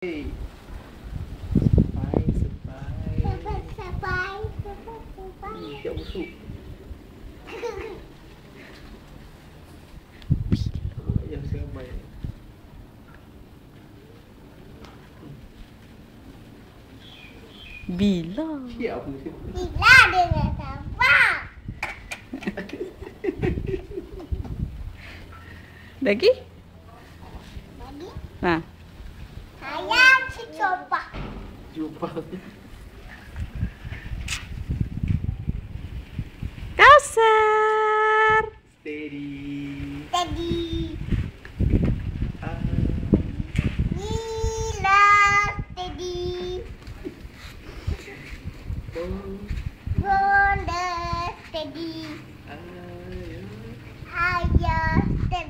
Sampai, sampai. Sampai, sampai, sampai. Sabar. Lagi? Lagi, Ha. Ayam coba. Coba. Kasar. Steady. Steady. Uh. Gila steady. Bonda steady. Ah, ya. ayah steady.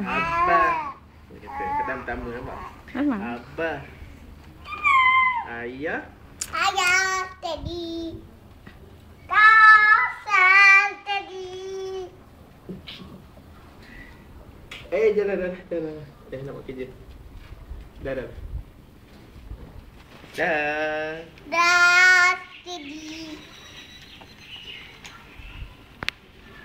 Abah. Abah. Dia kata kata pertama abah. Ayah. Ayah tadi. Kawasan tadi. Eh, jalan dah, dah, dah. Dah nak buat kerja. Dah, dah. Dah. Dah.